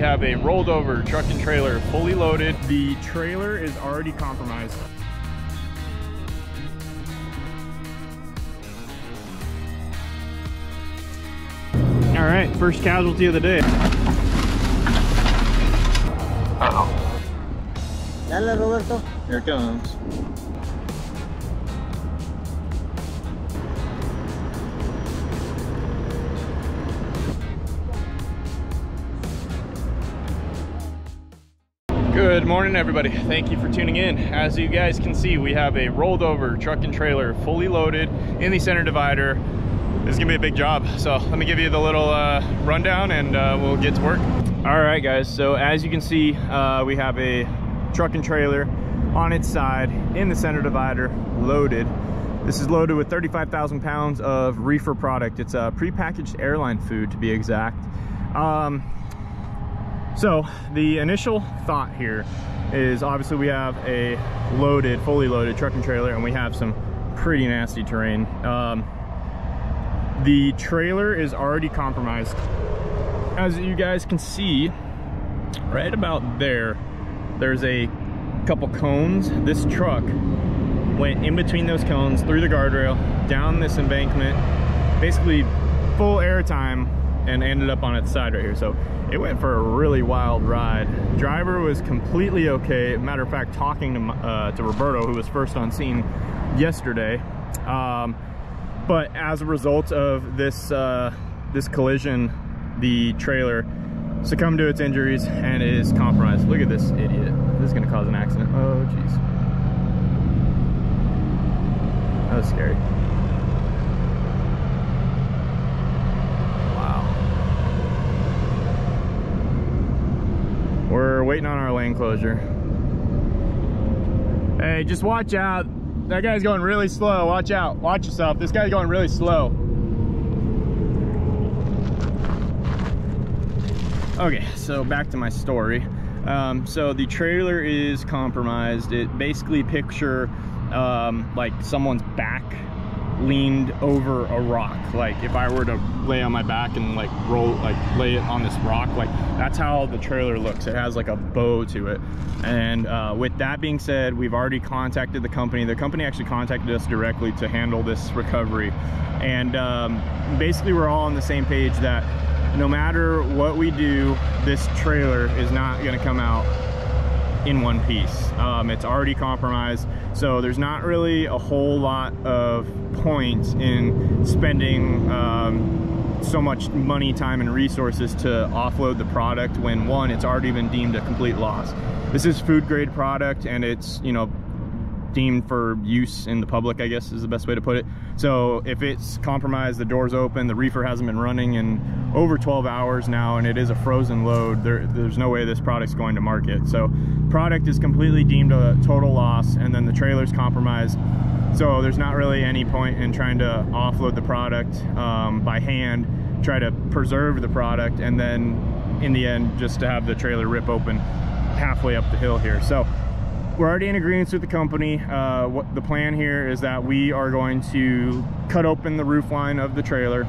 guys can see, we have a rolled over truck and trailer fully loaded. The trailer is already compromised. All right, first casualty of the day. Dale, Roberto. Here it comes. Good morning, everybody. Thank you for tuning in. As you guys can see, we have a rolled over truck and trailer fully loaded in the center divider. This is gonna be a big job. So let me give you the little uh, rundown and uh, we'll get to work. All right, guys. So as you can see, uh, we have a truck and trailer on its side in the center divider loaded. This is loaded with 35,000 pounds of reefer product. It's a prepackaged airline food to be exact. Um, so the initial thought here is obviously we have a loaded, fully loaded truck and trailer and we have some pretty nasty terrain. Um, the trailer is already compromised. As you guys can see, right about there, there's a couple cones. This truck went in between those cones, through the guardrail, down this embankment, basically full airtime and ended up on its side right here. So it went for a really wild ride. Driver was completely okay. Matter of fact, talking to, uh, to Roberto, who was first on scene yesterday. Um, but as a result of this, uh, this collision, the trailer succumbed to its injuries and is compromised. Look at this idiot. This is gonna cause an accident. Oh, jeez. That was scary. We're waiting on our lane closure. Hey, just watch out. That guy's going really slow. Watch out. Watch yourself. This guy's going really slow. Okay, so back to my story. Um, so the trailer is compromised. It basically picture um, like someone's back leaned over a rock. Like if i were to lay on my back and like roll like lay it on this rock like that's how the trailer looks. It has like a bow to it. And uh, with that being said we've already contacted the company. The company actually contacted us directly to handle this recovery. And um, basically we're all on the same page that no matter what we do this trailer is not going to come out in one piece. Um, it's already compromised, so there's not really a whole lot of point in spending um, so much money, time, and resources to offload the product when one, it's already been deemed a complete loss. This is food grade product and it's, you know, deemed for use in the public, I guess is the best way to put it. So if it's compromised, the door's open, the reefer hasn't been running in over 12 hours now, and it is a frozen load, there, there's no way this product's going to market. So product is completely deemed a total loss, and then the trailer's compromised. So there's not really any point in trying to offload the product um, by hand, try to preserve the product, and then in the end, just to have the trailer rip open halfway up the hill here. So we're already in agreement with the company. Uh, what the plan here is that we are going to cut open the roof line of the trailer.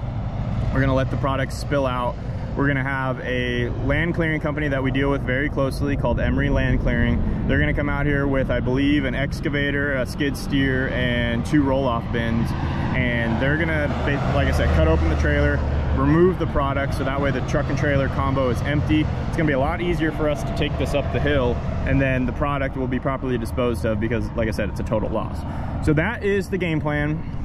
We're gonna let the product spill out. We're gonna have a land clearing company that we deal with very closely called Emery Land Clearing. They're gonna come out here with, I believe, an excavator, a skid steer, and two roll-off bins. And they're gonna, like I said, cut open the trailer, remove the product so that way the truck and trailer combo is empty. It's gonna be a lot easier for us to take this up the hill and then the product will be properly disposed of because like I said, it's a total loss. So that is the game plan.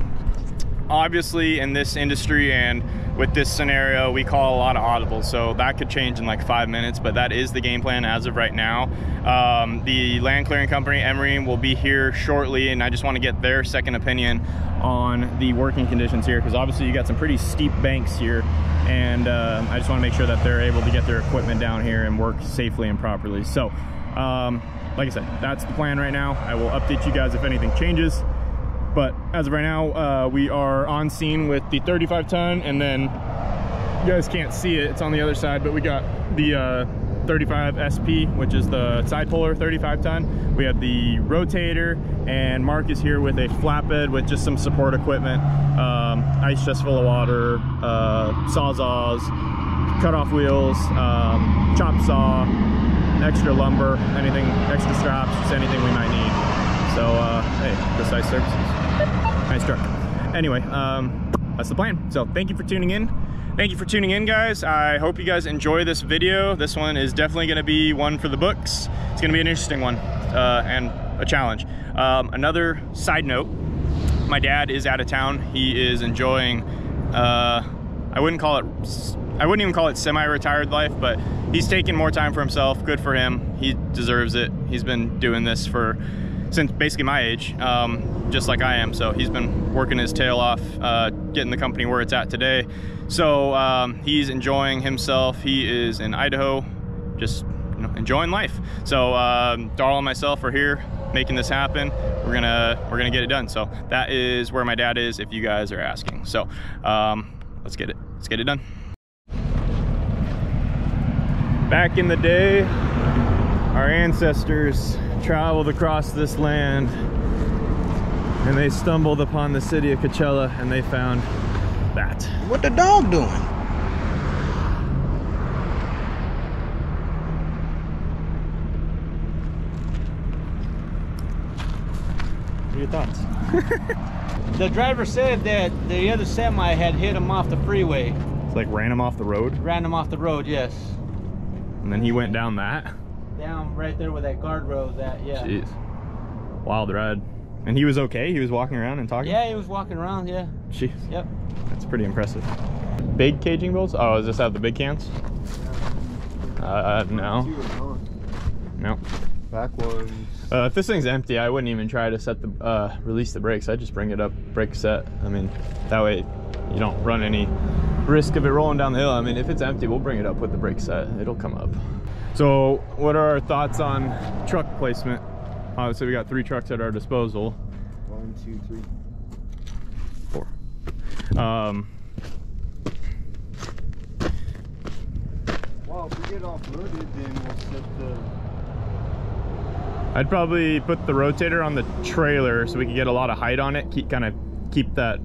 Obviously in this industry and with this scenario, we call a lot of audibles, so that could change in like five minutes, but that is the game plan as of right now. Um, the land clearing company, Emery, will be here shortly, and I just want to get their second opinion on the working conditions here, because obviously you got some pretty steep banks here, and uh, I just want to make sure that they're able to get their equipment down here and work safely and properly. So, um, like I said, that's the plan right now. I will update you guys if anything changes. But as of right now, uh, we are on scene with the 35 ton and then you guys can't see it, it's on the other side, but we got the uh, 35 SP, which is the side puller 35 ton. We have the rotator and Mark is here with a flatbed with just some support equipment, um, ice chest full of water, uh, sawzalls, cut off wheels, um, chop saw, extra lumber, anything, extra straps, just anything we might need. So, uh, hey, Precise Services. Nice truck. Anyway, um, that's the plan. So thank you for tuning in. Thank you for tuning in, guys. I hope you guys enjoy this video. This one is definitely gonna be one for the books. It's gonna be an interesting one uh, and a challenge. Um, another side note, my dad is out of town. He is enjoying, uh, I wouldn't call it, I wouldn't even call it semi-retired life, but he's taking more time for himself. Good for him. He deserves it. He's been doing this for since basically my age, um, just like I am. So he's been working his tail off, uh, getting the company where it's at today. So um, he's enjoying himself. He is in Idaho, just you know, enjoying life. So um, Darrell and myself are here making this happen. We're gonna we're gonna get it done. So that is where my dad is. If you guys are asking, so um, let's get it let's get it done. Back in the day, our ancestors traveled across this land and they stumbled upon the city of Coachella and they found that. What the dog doing? What are your thoughts? The driver said that the other semi had hit him off the freeway. It's like ran him off the road Ran him off the road, yes. and then he went down that. Down right there where that guardrail, that, yeah. Jeez. Wild ride. And he was okay? He was walking around and talking? Yeah, he was walking around, yeah. Jeez. Yep. That's pretty impressive. Big caging bolts? Oh, is this out of the big cans? Uh, no. No. Back ones. Uh, if this thing's empty, I wouldn't even try to set the uh, release the brakes. I'd just bring it up, brake set. I mean, that way you don't run any risk of it rolling down the hill. I mean, if it's empty, we'll bring it up with the brake set. It'll come up. So, what are our thoughts on truck placement? Obviously, we got three trucks at our disposal. One, two, three, four. Um, Well, if we get off-roaded, then we'll set the... I'd probably put the rotator on the trailer so we can get a lot of height on it. Keep kind of keep that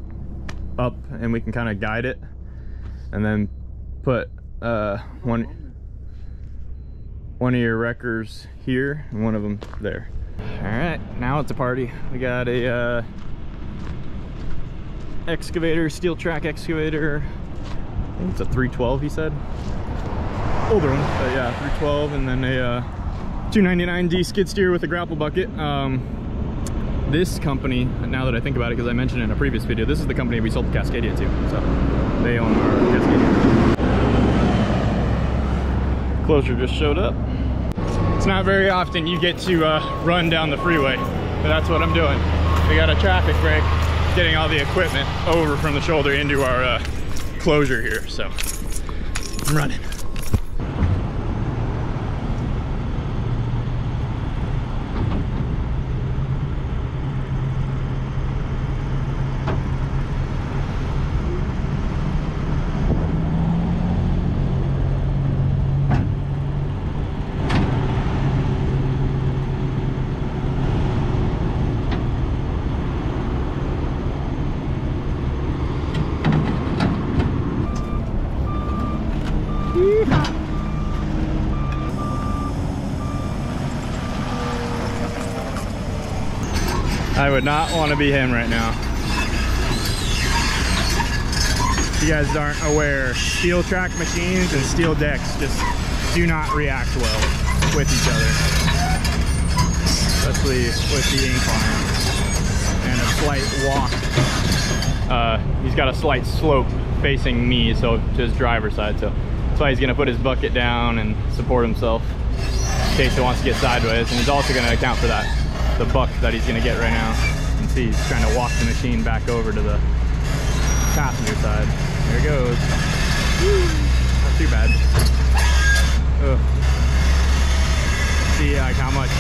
up, and we can kind of guide it, and then put uh, one one of your wreckers here and one of them there. All right, now it's a party. We got a uh, excavator, steel track excavator. I think it's a 312. He said older one, but yeah, 312, and then a. Uh, 299D skid steer with a grapple bucket. Um, this company, now that I think about it, because I mentioned in a previous video, this is the company we sold the Cascadia to. So they own our Cascadia. Closure just showed up. It's not very often you get to uh, run down the freeway, but that's what I'm doing. We got a traffic break, getting all the equipment over from the shoulder into our uh, closure here. So I'm running. I would not want to be him right now. If you guys aren't aware, steel track machines and steel decks just do not react well with each other. Especially with the incline and a slight walk. Uh, he's got a slight slope facing me, so to his driver's side. So that's why he's gonna put his bucket down and support himself in case he wants to get sideways. And he's also gonna account for that the buck that he's gonna get right now. You can see he's trying to walk the machine back over to the passenger side. There it goes. Woo. Not too bad. Ugh. See like how much,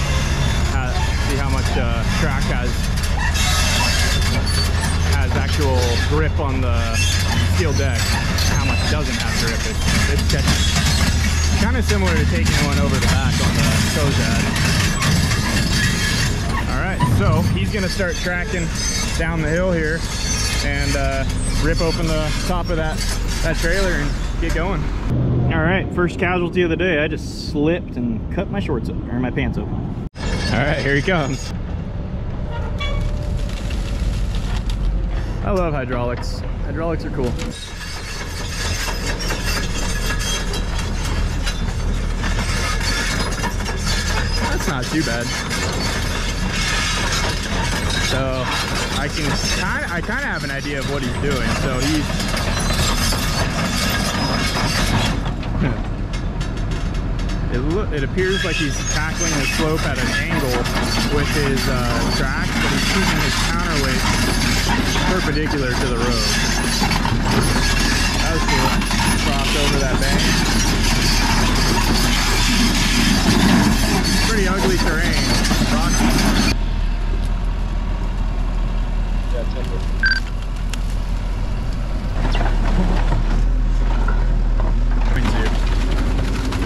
uh, see how much uh, track has has actual grip on the steel deck. How much doesn't have grip? It's, it's. Kind of similar to taking one over the back on the Cozad. So he's gonna start tracking down the hill here and uh, rip open the top of that, that trailer and get going. All right, first casualty of the day. I just slipped and cut my shorts up, or my pants open. All right, here he comes. I love hydraulics. Hydraulics are cool. That's not too bad. So I can kind I kind of have an idea of what he's doing. So he's it, it appears like he's tackling the slope at an angle with his uh, tracks, but he's keeping his counterweight perpendicular to the road. That was cool. Crossed over that bank. Pretty ugly terrain. Rocky. Yeah, check it. We can see it.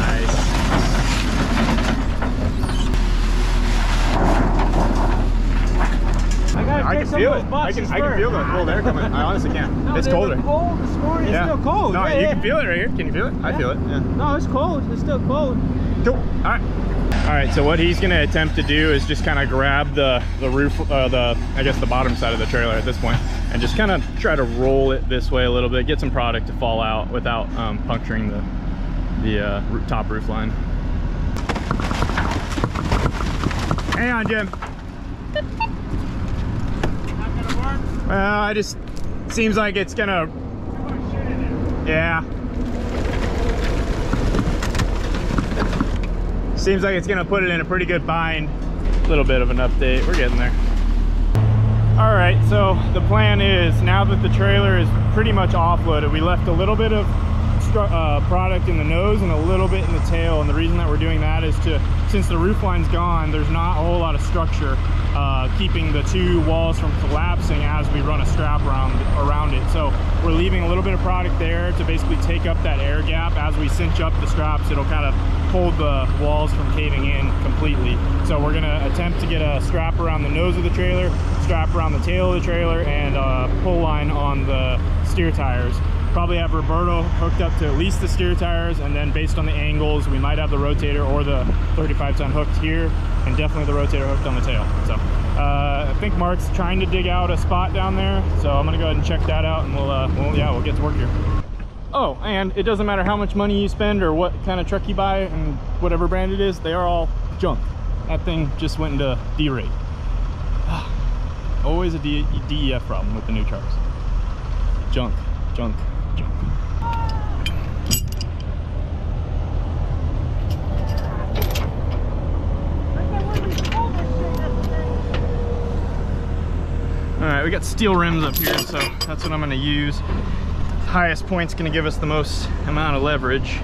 Nice. I gotta I take can some feel of it. those I can, I can feel the cold air coming. I honestly can. No, it's colder. cold this morning. Yeah. It's still cold. No, yeah, you yeah. can feel it right here. Can you feel it? I feel it. Yeah. No, it's cold. It's still cold. Cool. All right. All right. So what he's gonna attempt to do is just kind of grab the the roof, uh, the I guess the bottom side of the trailer at this point, and just kind of try to roll it this way a little bit, get some product to fall out without um, puncturing the the uh, top roof line. Hang on, Jim. Not gonna work. Well, I just seems like it's gonna. Too much shit in there. Yeah. Seems like it's gonna put it in a pretty good bind. A little bit of an update. We're getting there. All right, so the plan is now that the trailer is pretty much offloaded, we left a little bit of uh, product in the nose and a little bit in the tail. And the reason that we're doing that is to, since the roof line's gone, there's not a whole lot of structure uh, keeping the two walls from collapsing as we run a strap around around it. So we're leaving a little bit of product there to basically take up that air gap. As we cinch up the straps, it'll kind of hold the walls from caving in completely. So we're gonna attempt to get a strap around the nose of the trailer, strap around the tail of the trailer, and a pull line on the steer tires. Probably have Roberto hooked up to at least the steer tires, and then based on the angles, we might have the rotator or the 35 ton hooked here, and definitely the rotator hooked on the tail. So uh, I think Mark's trying to dig out a spot down there, so I'm gonna go ahead and check that out, and we'll, uh, we'll yeah, we'll get to work here. Oh, and it doesn't matter how much money you spend or what kind of truck you buy and whatever brand it is, they are all junk. That thing just went into derate. Always a DEF problem with the new trucks. Junk, junk, junk. All right, we got steel rims up here, so that's what I'm gonna use. Highest point's gonna give us the most amount of leverage.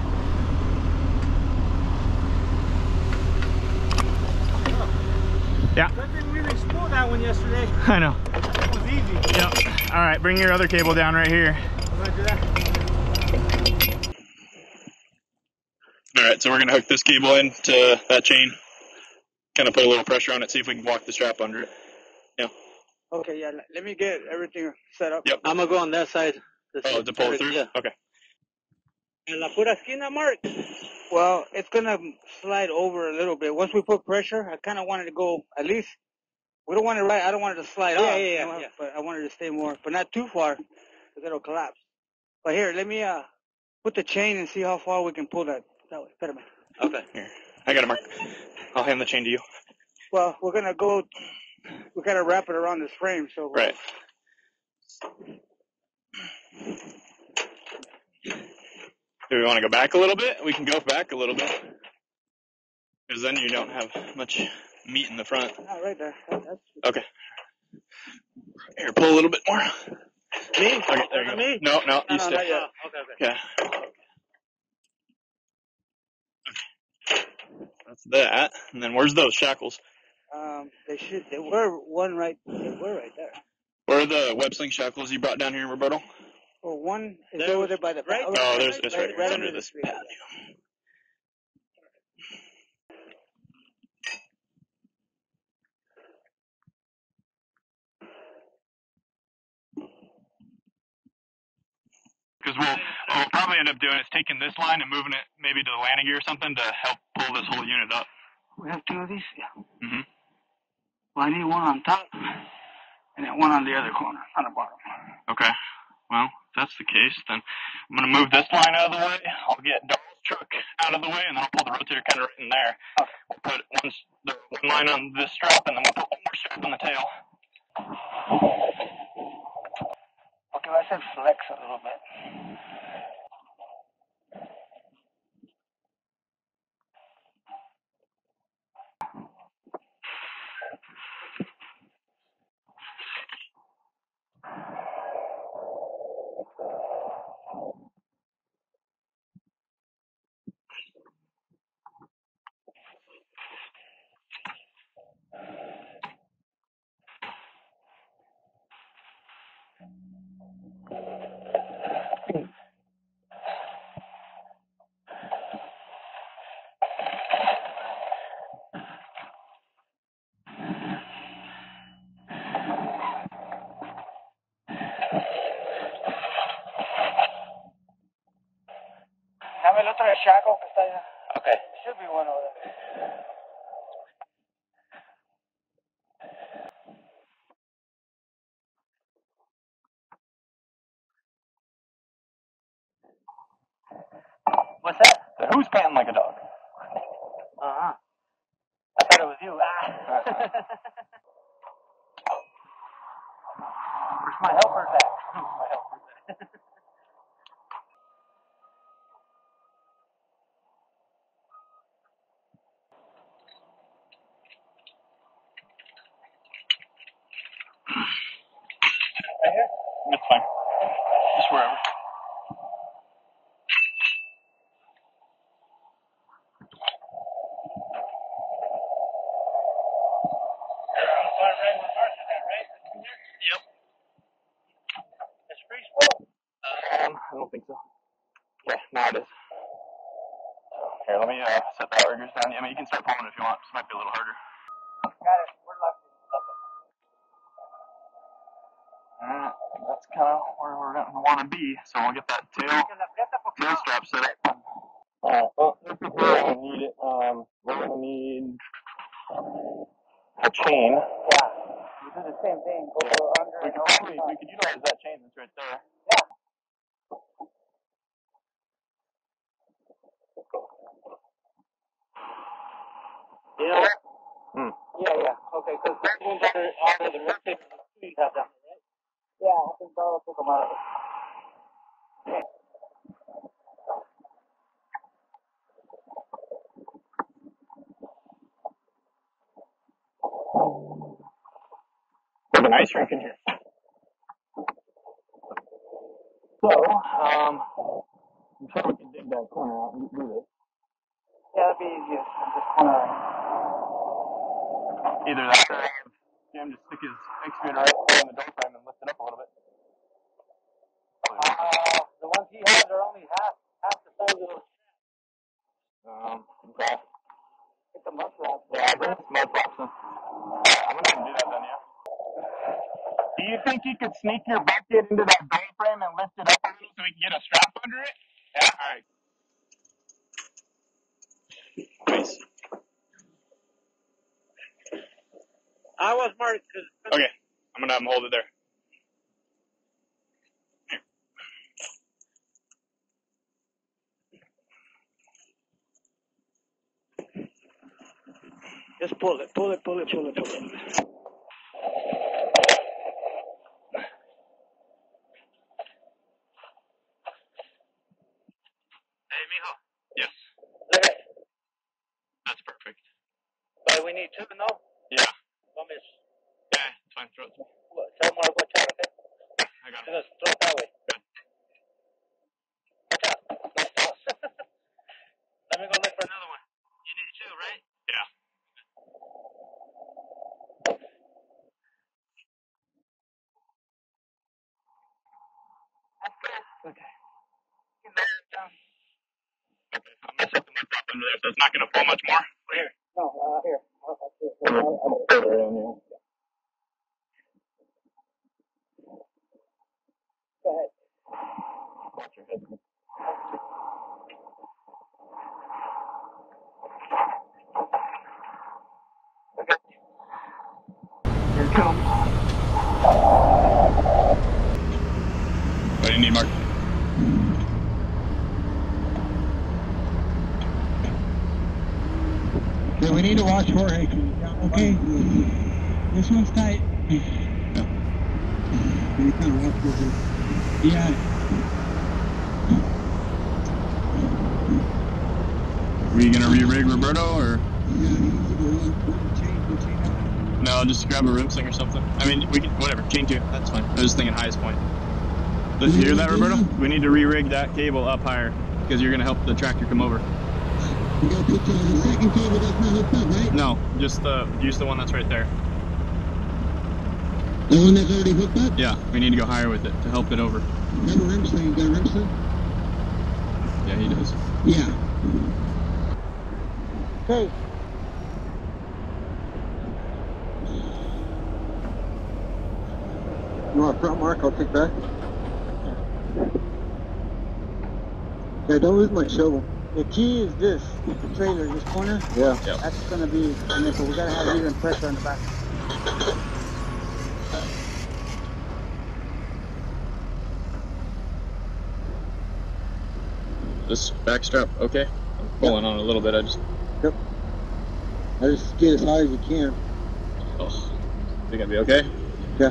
Yeah, Good thing we exploded that one yesterday. I know. That was easy. Yep. All right, bring your other cable down right here. I'm gonna do that. All right, so we're gonna hook this cable into that chain. Kind of put a little pressure on it, see if we can walk the strap under it. Okay, yeah. Let, let me get everything set up. Yep. I'm gonna go on that side. This Oh, side. to pull through? Yeah. Okay. En la pura esquina, Mark. Well, it's gonna slide over a little bit. Once we put pressure, I kind of wanted to go at least. We don't want it right. I don't want it to slide Yeah, off. yeah, yeah, know, yeah. But I wanted to stay more, but not too far, because it'll collapse. But here, let me uh put the chain and see how far we can pull that. That way. Espérame. Okay. Here, I got it, Mark. I'll hand the chain to you. Well, we're gonna go. We gotta wrap it around this frame, so. Right. Do we want to go back a little bit? We can go back a little bit. Because then you don't have much meat in the front. Ah, right there. That's, Okay. Here, pull a little bit more. Me? Okay, there you go. Me? No, no, you no, stay. not yet. Oh, okay, okay. Okay. That's that. And then where's those shackles? Um, they should. They were one right. They were right there. Where are the web sling shackles you brought down here, Roberto? Well, one is there over there by the right. Oh, oh there's it's right, right, right under this patio. because we'll, what we'll probably end up doing is taking this line and moving it maybe to the landing gear or something to help pull this whole unit up. We have two of these? Yeah. Mm-hmm. Well, I need one on top and then one on the other corner, on the bottom. Okay. Well, if that's the case, then I'm gonna move this line out of the way. I'll get Darrell's truck out of the way, and then I'll pull the rotator kind of right in there. Okay. We'll put one, the one line on this strap, and then we'll put one more strap on the tail. Okay, I said flex a little bit. El otro de Shaco que está allá. Okay. Should be one over there. Yep. It's free spool. Um, I don't think so. Yeah, now it is. Here, let me uh, set the outriggers down. I mean, you can start pulling if you want. This might be a little harder. Got it. We're locked in. Alright, that's kind of where we're going to want to be. So we'll get that tail, Que la aprieta tail strap set up. 16 you think you could sneak your bucket into that door frame and lift it up a little so we can get a strap under it? Yeah, alright. Nice. I was marked because Okay, I'm gonna have him hold it there. just pull it, pull it, pull it, pull it, pull it. Hey, mijo. Yes, Okay, that's perfect. but we need two, no? Yeah, One is, yeah, it's fine. Throw it to me. what, tell them what to okay? I got it. Just throw it that way. Good. Watch out. Nice toss. Let me go look for another one. You need two, right? Yeah. Okay. Okay, I'm gonna set the mud flap under there so it's not gonna fall much more. Here. No, uh, here. Uh, uh, here. I'm gonna put it in there. Go ahead. Watch your head. Here it comes. What do you need, Mark? Yeah, we need to watch Jorge. Okay. This one's tight. Any kind of rough with it. Yeah. Were you gonna re-rig Roberto, or chain, chain out. no? Just grab a rim sling or something. I mean, we can whatever. Chain two. That's fine. I was just thinking highest point. Did you hear that, Roberto? We need to re-rig that cable up higher because you're gonna help the tractor come over. No, just the use the one that's right there. The one that's already hooked up? Yeah, we need to go higher with it to help it over. A rim sling. You got a rim sling? Yeah, he does. Yeah. Okay. You want a front mark? I'll take that. Yeah, don't lose my shovel. The key is this the trailer, this corner. Yeah. Yep. That's gonna be the nickel. We gotta have even pressure on the back. This back strap, okay? I'm pulling on it a little bit. I just, Yep. I just get as high as you can. oh, think I'd be okay? Yeah.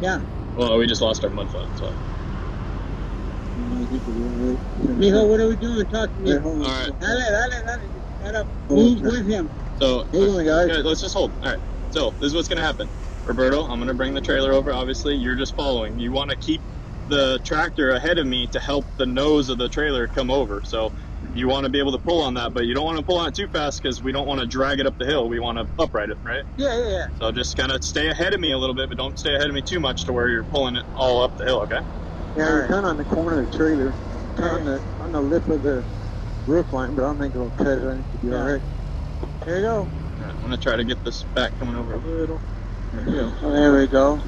Yeah. Well, we just lost our mud flap, so. I think we're doing right. Mijo, what are we doing? Talk to me. Yeah, hold on. All right. Dale, dale, dale. Up. Oh, Move with him. So, on, guys. Yeah, let's just hold. All right. So this is what's gonna happen. Roberto, I'm gonna bring the trailer over. Obviously, you're just following. You want to keep the tractor ahead of me to help the nose of the trailer come over. So you want to be able to pull on that, but you don't want to pull on it too fast because we don't want to drag it up the hill. We want to upright it, right? Yeah, yeah, yeah. So just kind of stay ahead of me a little bit, but don't stay ahead of me too much to where you're pulling it all up the hill. Okay? Yeah, right. kind of on the corner of the trailer, kind of on the, on the lip of the roof line, but I don't think it'll cut it. I think it'll be Yeah. alright. Here you go. All right, I'm gonna try to get this back coming over a little. There we go. Oh, there we go.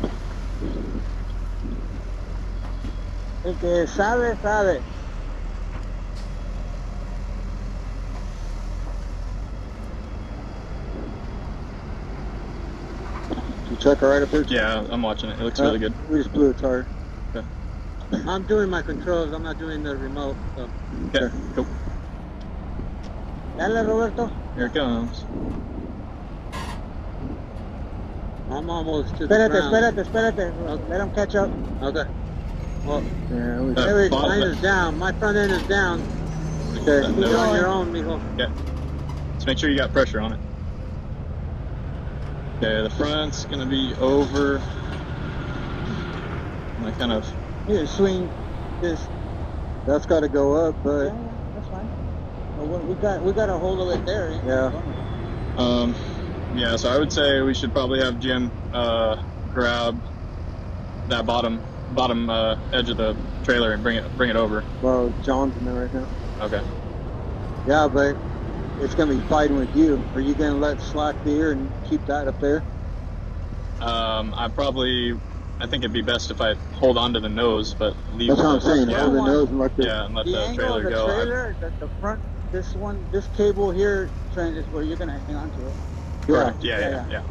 Que sabe, sabe. You check right up there? Yeah, I'm watching it. It looks Uh, really good. We just blew a tire. I'm doing my controls. I'm not doing the remote. So. Okay, cool. Dale, Roberto. Here it comes. I'm almost to the Espérate, ground. espérate, espérate. Let him catch up. Okay. Well, Yeah, we, Uh, every bottom- mine is down. My front end is down. okay. You're on your own, mijo. Yeah. Just make sure you got pressure on it. Okay, the front's gonna be over. And I kind of Here, swing this. That's got to go up, but yeah, that's fine. But we- we got we got a hold of it there. Yeah. Um, yeah, so I would say we should probably have Jim uh, grab that bottom bottom uh, edge of the trailer and bring it bring it over. well, John's in there right now. Okay. Yeah, but it's gonna be fighting with you. Are you gonna let slack there and keep that up there? Um, I probably I think it'd be best if I hold on to the nose, but leave. That's what I'm the- saying. Yeah, Hold the nose and let the. yeah, and let The the, angle trailer of the go. Trailer, the, the front, this one, this cable here, Trent, is where you're gonna hang on to it. Yeah. Correct. Yeah, yeah, Yeah, yeah,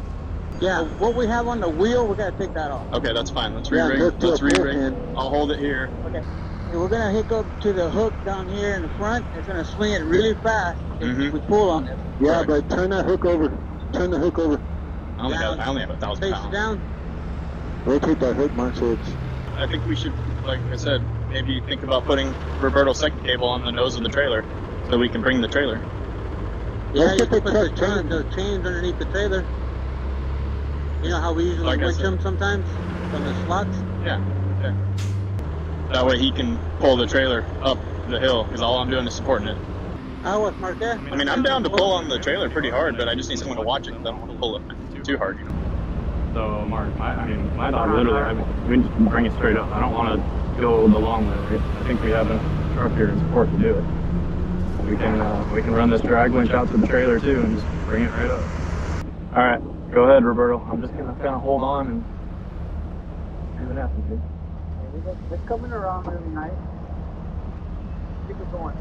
Yeah. what we have on the wheel, we gotta take that off. Okay, that's fine. Let's re-rig. hook to Let's a pull re-rig. pin. I'll hold it here. Okay. And we're gonna hook up to the hook down here in the front. It's gonna swing it really fast if Mhm. we pull on it. Yeah, Correct. but turn that hook over. Turn the hook over. I only, Down. got, I only have a thousand Face pounds. down. Rotate that hook, Mark, so. I think we should, like I said, maybe think about putting Roberto's second cable on the nose of the trailer so we can bring the trailer. Yeah, Let's you get the can put the, truck chain, the chains underneath the trailer. You know how we usually Like I winch them sometimes from the slots? Yeah, yeah. That way he can pull the trailer up the hill because all I'm doing is supporting it. Aguas, Marquez. I mean, I'm down to pull on the trailer pretty hard, but I just need someone to watch it. I don't want to pull it too hard, you know. So, Mark, my, I mean, my thought literally, I mean, just bring it straight up. I don't want to go the long way. I think we have enough truck here and support to do it. We can uh, we can run this drag winch out to the trailer too and just bring it right up. All right, go ahead, Roberto. I'm just gonna kind of hold on and see what happens. Here. It's coming around really nice. Keep it going.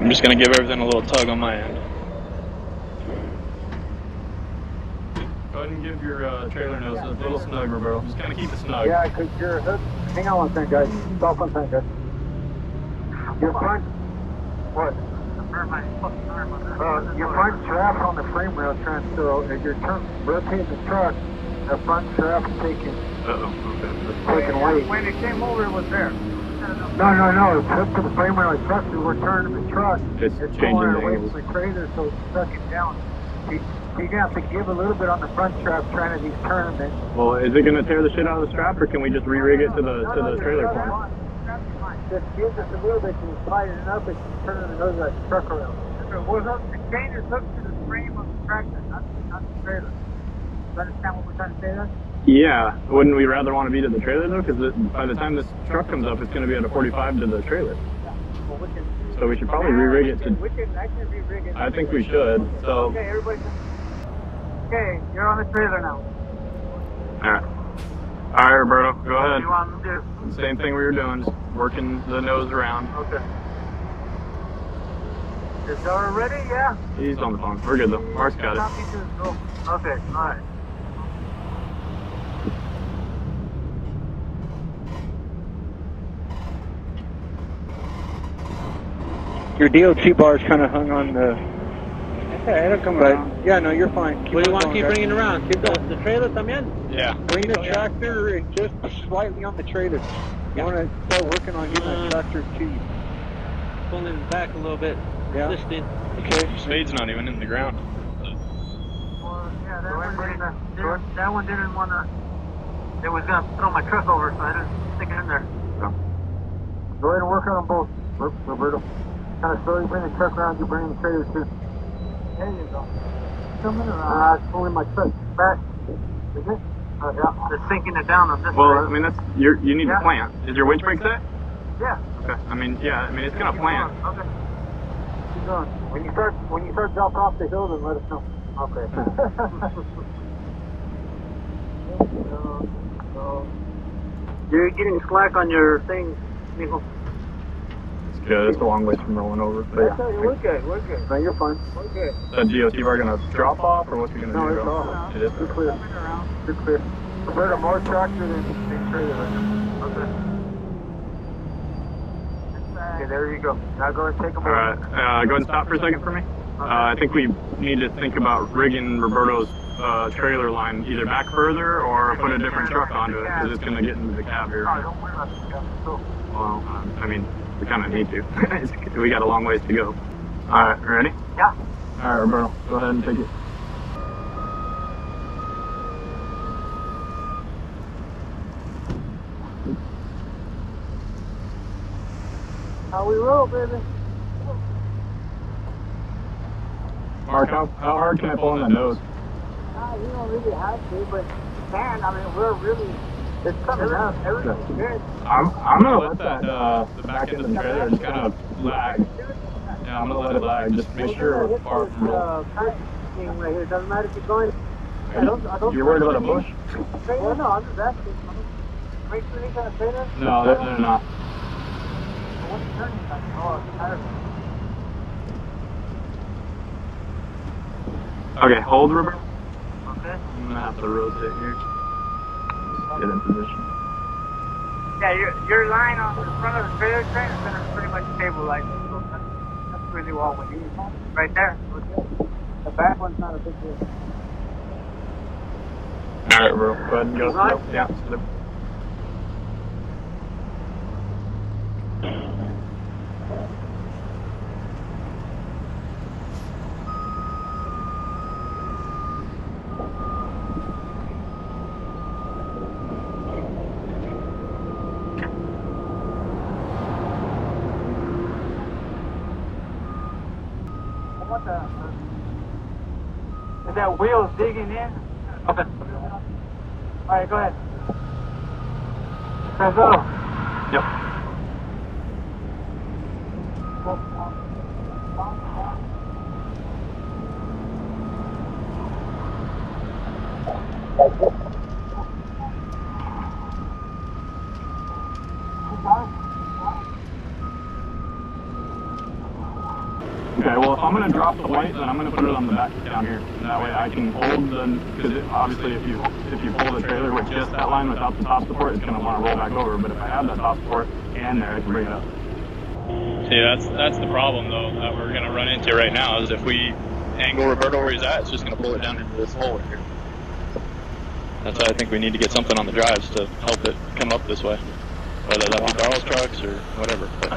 I'm just gonna give everything a little tug on my end. Go ahead and give your uh, trailer nose a little snug, Roberto. Just kind of keep it snug. Yeah, because your hook. Hang on one second, guys. Stop one second, guys. Your front. What? Uh, your front shaft on the frame rail trying to, as you're turn, rotating the truck, the front shaft taking, Uh-oh. Okay. taking weight. When it came over, it was there. No, no, no. It's hooked to the frame rail truck. So we're turning the truck. It's It's changing the away from the trailer, so it's stuck it down. You, you're gonna have to give a little bit on the front strap trying to turned. And, Well, is it gonna tear the shit out of the strap, or can we just re-rig it to the to the trailer form? Just use it a little bit to tighten it up and turn the nose of that truck around. Well, the chain is hooked to the frame of the tractor, not, not the trailer. You understand what we're trying to say there? Yeah. Wouldn't we rather want to be to the trailer though? Because by the time this truck comes up, it's gonna be at a 45 to the trailer. Well, we can, So we should probably re-rig it to. we can actually re-rig it. I think we should. So. Okay, everybody. Okay, you're on the trailer now. All right. All right, Roberto. Go What ahead. do you want to do? Same thing we were doing, just working the nose around. Okay. Is Dara ready? Yeah. He's on the phone. We're good though. Mark's got it. Copy to go. Your DOT bar is kind of hung on the. Okay, it'll come But around. yeah, no, you're fine. What do you want to keep going, bringing around? Keep the, the trailer también? Yeah. guys. Bring the tractor and just slightly on the trailer. You want to start working on getting Uh, that tractor to you. Pulling it back a little bit. Yeah. Listed. Okay. Spade's not even in the ground. Well, yeah, that one, didn't, didn't, that one didn't want to. It was going to throw my truck over, so I didn't stick it in there. Go ahead and work on them both, Roberto. Kind of slowly bring the truck around. You bring the trailer too. There you go. Coming around. Uh, it's pulling my truck back. Is it? Uh, yeah, just sinking it down on this Well, side. I mean that's you're, you need Yeah. to plant. Is your winch brake set? yeah. Okay. I mean, yeah. I mean it's gonna plant. going. Okay. Keep going. When you start, when you start dropping off the hill, then let us know. Okay. You're getting slack on your thing, Mijo. Good. It's a long ways from rolling over. But yeah. We're good, we're good. No, you're fine. We're good. Is that DOT bar gonna drop off, or what's it gonna No, do? it's off. It is. You're clear. You're clear. Roberto, more tractor than trailer. Okay. Okay, there you go. Now go and take them All right. Uh, go ahead and stop for a second for me. Uh, I think we need to think about rigging Roberto's uh, trailer line either back further or put a different truck onto it because it's gonna get into the cab here. Don't worry about the Well, uh, I mean, we kind of need to. We got a long ways to go. All right, ready? Yeah. All right, Roberto, go ahead and take it. How we roll, baby. Mark, how, how hard can I pull on the nose? Ah, you don't really have to, but you can. I mean, we're really. It's coming up. Everything's good. I'm, I'm gonna let that uh, the back end of the trailer just kind of lag. Yeah, I'm gonna let it lag. Just make sure we're far from roll. Uh, current thing right here. Doesn't matter if you're going. I don't. I don't. You're worried about a bush? Well, no, I'm just asking. Make sure you got a trailer. No, they're, they're not. What's turning? Oh, it's tire. Okay, hold, Roberto. Okay. I'm gonna have to rotate here. Get in position. Yeah, your, your line on the front of the trailer train is gonna pretty much stabilize it. So that's, that's really well we need. Right there. The back one's not a big deal. All right, bro. Go ahead and go. Nope, Yeah. slip. What the? Is that wheels digging in? Okay. All right, go ahead. Press go. Okay, well, if I'm gonna drop the white, then I'm gonna put it on the back down here. That way I can hold the, because obviously if you, if you pull the trailer with just that line without the top support, it's gonna wanna roll back over, but if I have that top support and there, I can bring it up. See, that's that's the problem though that we're gonna run into right now is if we angle Roberto where he's at, it's just gonna pull it down into this hole right here. That's why I think we need to get something on the drives to help it come up this way, whether that be Carl's trucks or whatever. But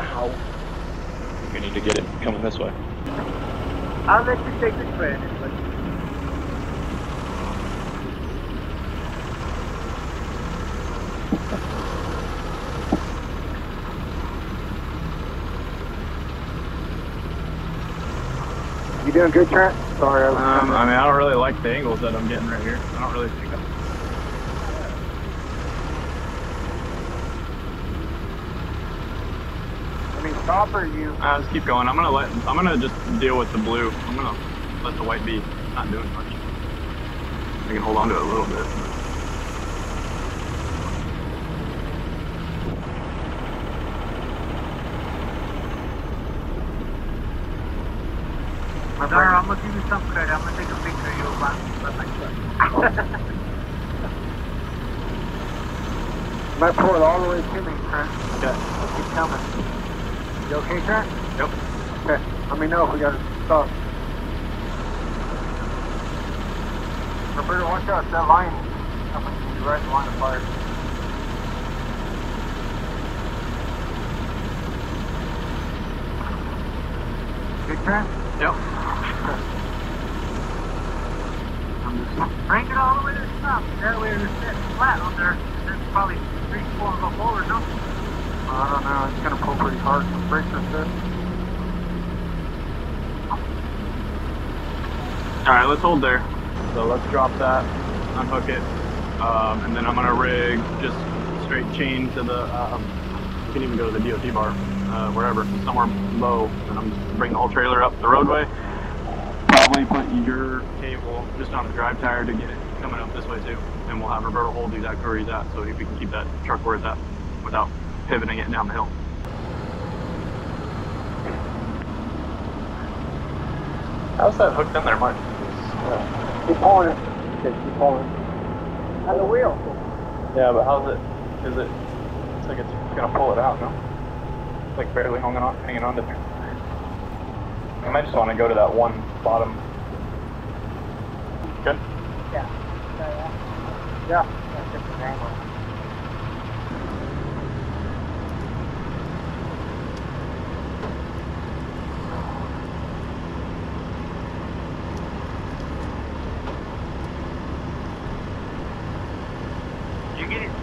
we need to get it coming this way. I'll let you take the credit, but You doing good, Trent? Sorry, I was. Um, I mean, I don't really like the angles that I'm getting right here. I don't really think I'm I mean, stop or you? Uh, just keep going. I'm gonna let. I'm gonna just deal with the blue. I'm gonna let the white be. Not doing much. I can hold on to it a little bit. Sir, I'm gonna give you some credit. I'm gonna take a picture of you about about my truck. Might pull it all the way to me, Trent. Okay. Keep coming. You okay, Trent? Yep. Okay. Let me know if we gotta stop. Roberto, watch out. That line coming to you right in line of fire. Good, Trent? Yep. Crank it all the way to the top. That way set flat on there. There's probably three, four go forward, no? I don't know. It's gonna pull pretty hard. The brakes are set. All right, let's hold there. So let's drop that, unhook it, um, and then I'm gonna rig just straight chain to the. Um, you can even go to the DOT bar, uh, wherever, somewhere low, and I'm just bring the whole trailer up the roadway. Probably put your cable just on the drive tire to get it coming up this way too, and we'll have Roberto hold exactly where he's at, so we can keep that truck where it's at without pivoting it down the hill. How's that hooked in there, Mike? Keep pulling it. Okay, keep pulling. On the wheel. Yeah, but how's it? Is it? It's like it's gonna pull it out, no? It's like barely hanging on, hanging on to there. I might just want to go to that one bottom. Good. Yeah. Yeah. just an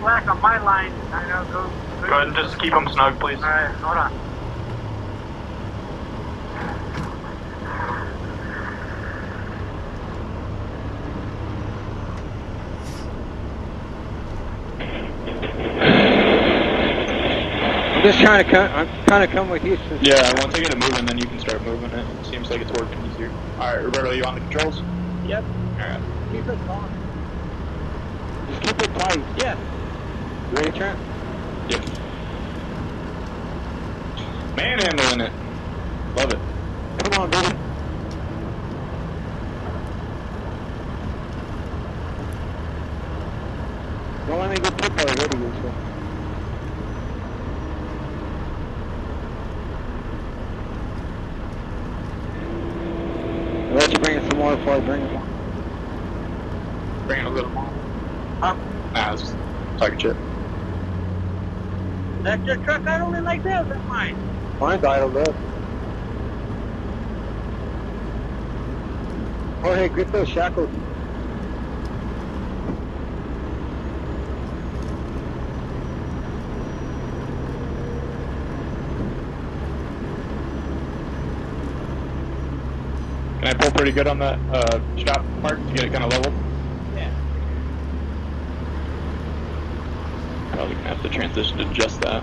slack on my line. I know, go. Go ahead and just keep them snug, please. Alright, hold on. I'm just trying to come. I'm trying to come with you. Since Yeah, once I get it moving, then you can start moving it. Seems like it's working easier. All right, Roberto, you on the controls? Yep. All right. Keep it on. Just keep it tight. Yeah. You ready, Trent? Yep. Manhandling it. Love it. Come on, baby. Don't let me get picked already, you so. I'll let you bring in some more before I bring it more. Bring it a little more. Huh? Nah, I was just talking shit. That's your truck idling like this, that's mine. Mine's idled up. Oh, hey, grip those shackles. Can I pull pretty good on that uh, shop part to get it kind of level? Yeah. Probably gonna have to transition to just that.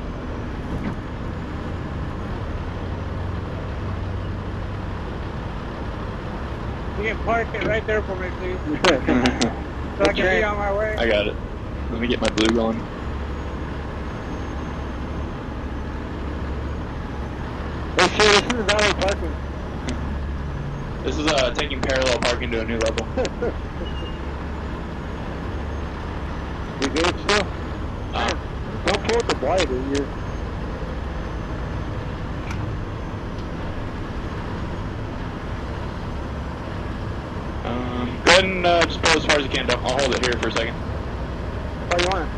You can park it right there for me, please. So I can be on my way. I got it. Let me get my blue going. Hey, sir, this is valet parking. This is uh, taking parallel parking to a new level. You good still? Uh, Don't pull up the blighter. You're um, go ahead and uh, just pull as far as you can. I'll hold it here for a second. how you want it.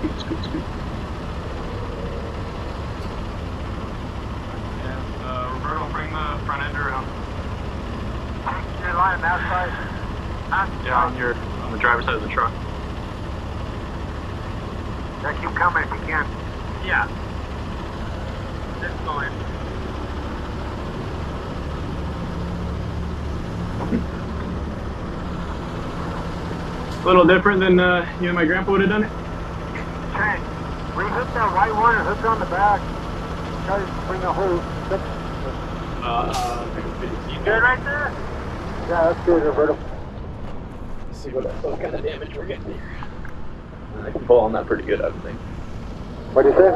Scoot, scoot, scoot. Yeah, uh, Roberto, bring the front end around. You're lying outside. Yeah, on your on the driver's side of the truck. Yeah, keep coming if you can. Yeah. It's going. A little different than uh, you and my grandpa would have done it. Trent, we hook that right one and hook on the back. Try to bring the whole. Uh, uh, You good right there? Yeah, that's good, Roberto. see what, what kind of damage we're getting here. I can pull on that pretty good, I would think. What do you say?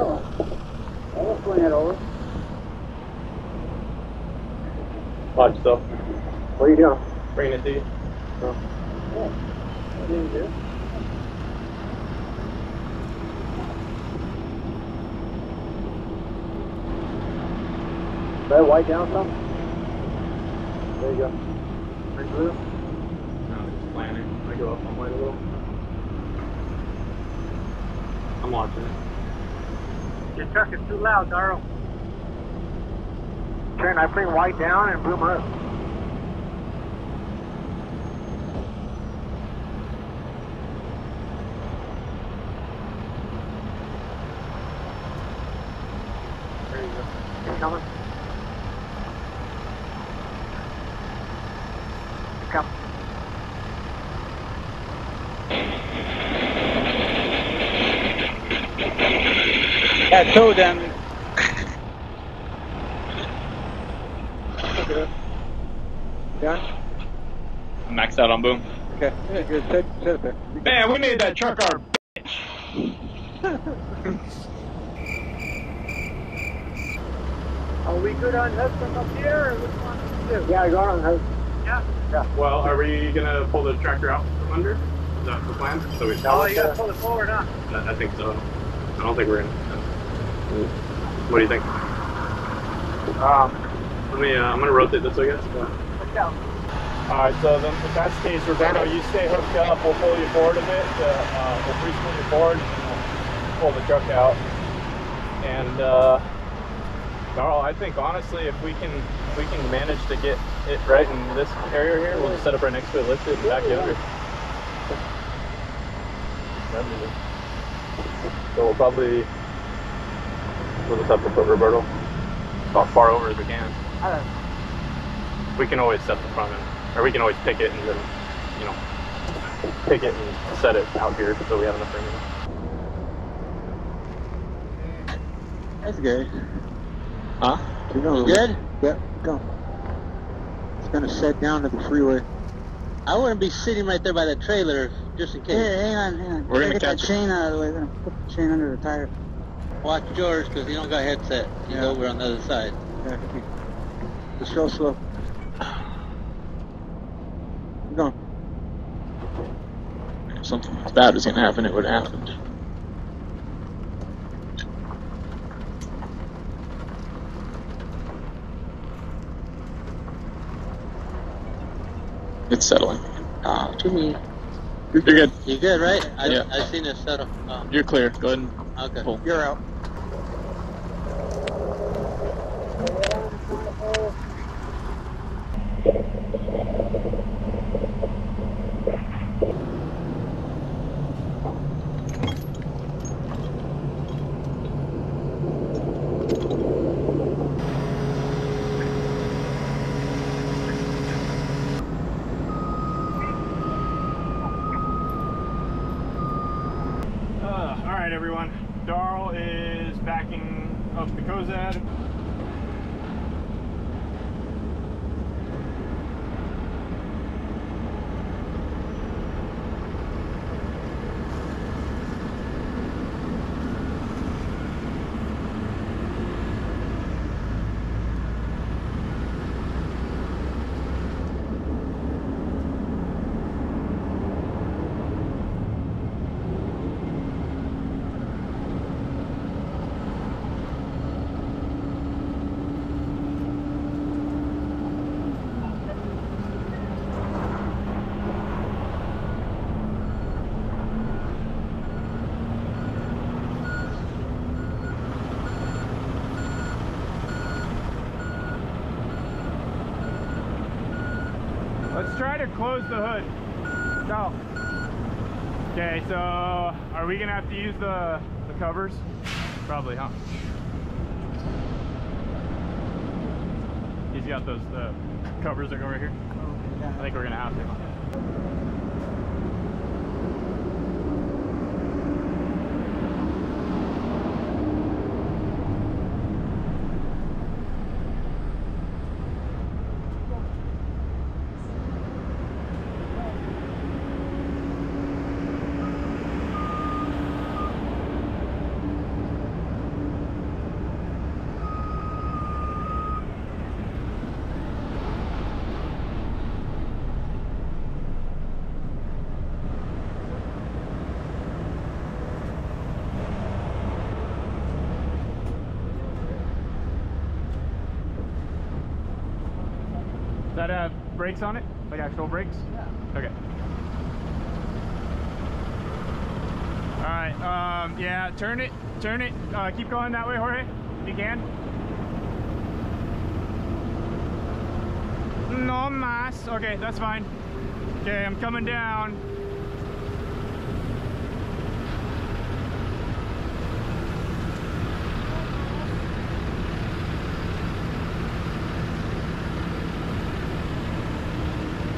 I'll swing it over. Watch yourself. What are you doing? Bringing it to you. That white down some? There you go. Bring blue. No, just planning. I go up on white a little. I'm watching it. Your truck is too loud, Darrell. Turn, I bring white down and boom up. Yeah, tow them. Done? Maxed out on boom. Okay. Yeah, good. Sit, sit up there. Man, we made that truck our Are we good on Hudson up here, or which one do? Yeah, I go on Hudson. Yeah. Yeah. Well, are we gonna pull the tractor out from under? Is that the plan? So we. Oh, you gotta pull it forward, huh? I I think so. I don't think we're in. What do you think? Um, Let me. Uh, I'm gonna rotate this, I guess. watch out. Alright, so then if that's the case, Roberto, you stay hooked up, we'll pull you forward a bit, uh, uh, we'll free spool you forward, and we'll pull the truck out. And, uh, Darrell, I think honestly, if we can, if we can manage to get it right in this area here, we'll just set up right next to it, lift it, and back you under. That'd be good. So we'll probably, we'll just have to put Roberto as far over as we can. We can always set the front end, or we can always pick it and then, you know, pick it and set it out here so we have enough room. That's good. Huh? You know, good? Yep, go. It's gonna set down to the freeway. I wouldn't be sitting right there by the trailer just in case. Hey, hang on, hang on. We're gonna get that catch it. chain out of the way. We're gonna put the chain under the tire. Watch George, because he don't got headset. He's Yeah. over on the other side. Yeah. Just real slow. Keep going. If something bad was gonna happen, it would have happened. It's settling. Ah, to me. You're good. You good, right? I, Yeah. I seen it settle. Oh, You're clear. Go ahead and okay. pull. You're out. Uh, all right, everyone. Darrell is backing up the Cozad. Let's try to close the hood. Go. Okay, so are we gonna have to use the, the covers? Probably, huh? He's got those uh, covers that go right here. I think we're gonna have to. Does that have brakes on it? Like actual brakes? Yeah. Okay. All right. Um, yeah. Turn it. Turn it. Uh, keep going that way, Jorge. If you can. No mas. Okay, that's fine. Okay, I'm coming down.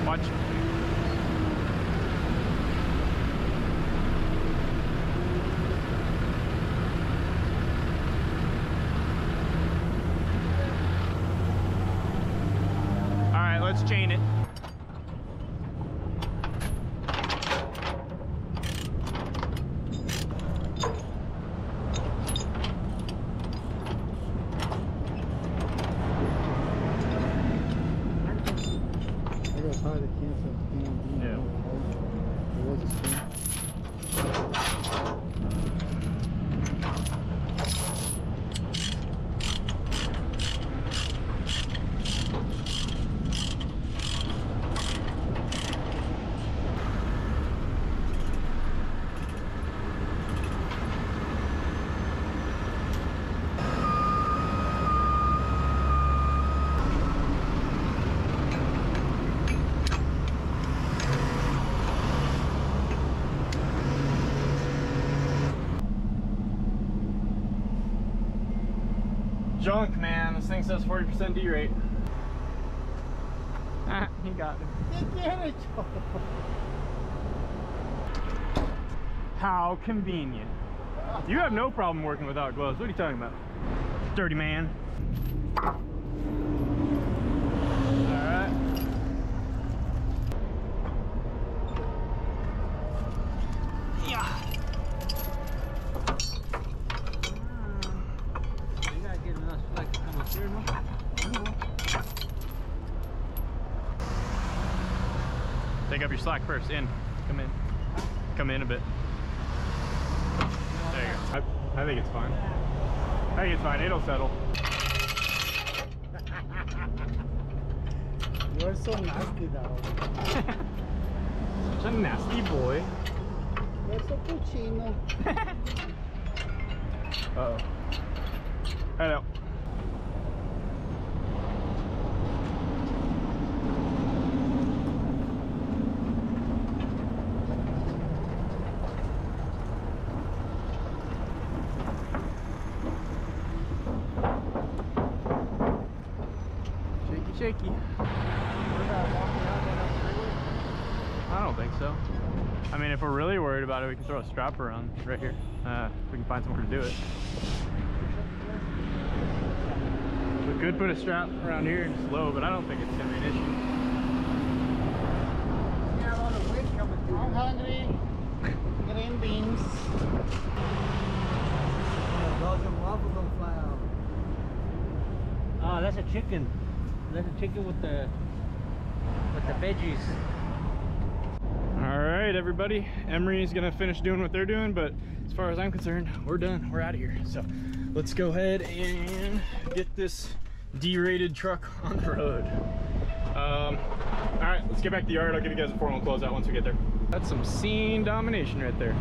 Watch. All right, let's chain it. I got tired of canceling damn Yeah. It was a spin. Junk, man. This thing says 40% derate. Ah, he got it. How convenient. You have no problem working without gloves. What are you talking about? Dirty man. Alright. Yeah. You gotta get enough slack to come up here, no? Take up your slack first. In. Come in. Come in a bit. There you go. I, I think it's fine. I think it's fine. It'll settle. You're so nasty, though. Such a nasty boy. That's a so cochino. Uh oh. Shaky, shaky. I don't think so. I mean, if we're really worried about it, we can throw a strap around right here. Uh, if we can find somewhere to do it. We could put a strap around here just low, but I don't think it's gonna be an issue. I'm hungry. Green beans. Belgian waffles don't fly out. Oh, that's a chicken. That's a chicken with the with the veggies. All right, everybody. Emery is gonna finish doing what they're doing, but as far as I'm concerned, we're done. We're out of here. So let's go ahead and get this derated truck on the road. Um, all right, let's get back to the yard. I'll give you guys a formal closeout once we get there. That's some scene domination right there.